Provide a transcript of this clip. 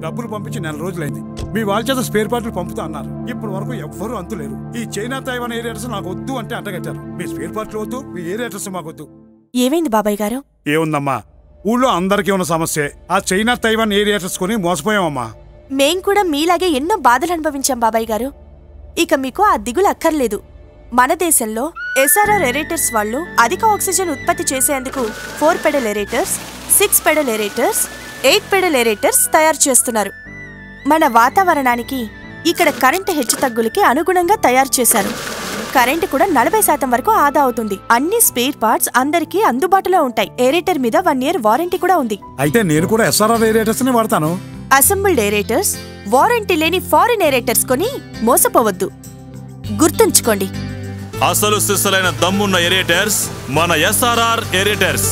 డబ్బులు పంపించి నెల రోజులైంది. మీ వాళ్ళ చేత స్పేర్ పార్ట్లు పంపుతా అన్నారు. ఇప్పటి వరకు ఎవ్వరూ అంతులేరు ఈ చైనా తైవాన్ ఏరియాటర్స్ నాకు వద్దు అంటే అంటగట్టారు. మీ స్పేర్ పార్ట్లు వద్దు మీ ఏరియాటర్స్ మాకు వద్దు. ఏమైంది బాబాయ్ గారు? ఏముందమ్మా? ఊళ్ళో అందరికీ ఉన్న సమస్యే. ఆ చైనా తైవాన్ ఏరియాటర్స్ కొని మోసపోయామమ్మా. మేం కూడా మీలాగే ఎన్నో బాధలు అనుభవించాం బాబాయ్ గారు. ఇక మీకు ఆ దిగులు అక్కర్లేదు. మన దేశంలో ఎస్ఆర్ఆర్ ఎరేటర్స్ వాళ్ళు అధిక ఆక్సిజన్ ఉత్పత్తి చేసేందుకు four paddle aerators six paddle aerators eight paddle aerators తయారు చేస్తున్నారు. మన వాతావరణానికి ఇక్కడ కరెంటు హెచ్చుతగ్గులకి అనుగుణంగా తయారు చేశారు. కరెంటు కూడా నలభై శాతం వరకు ఆదా అవుతుంది. అన్ని స్పేర్ పార్ట్స్ అందరికీ అందుబాటులో ఉంటాయి. ఏరేటర్ మీద వన్ ఇయర్ వారంటీ కూడా ఉంది. అయితే నేను కూడా ఎస్ఆర్ఆర్ ఏరియాటర్స్ని వాడతాను. అసెంబ్ల్డ్ ఏరేటర్స్ వారంటీ లేని ఫారిన్ ఏరేటర్స్ కొని మోసపోవద్దు. గుర్తుంచుకోండి. అసలు సిస్సలైన దమ్మున్న ఎరేటర్స్ మన ఎస్ఆర్ఆర్ ఎరేటర్స్.